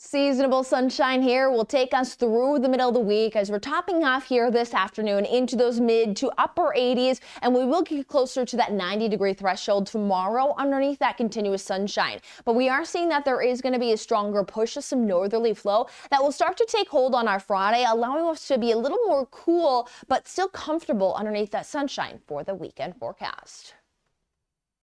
Seasonable sunshine here will take us through the middle of the week as we're topping off here this afternoon into those mid to upper 80s, and we will get closer to that 90 degree threshold tomorrow underneath that continuous sunshine. But we are seeing that there is going to be a stronger push of some northerly flow that will start to take hold on our Friday, allowing us to be a little more cool but still comfortable underneath that sunshine for the weekend forecast.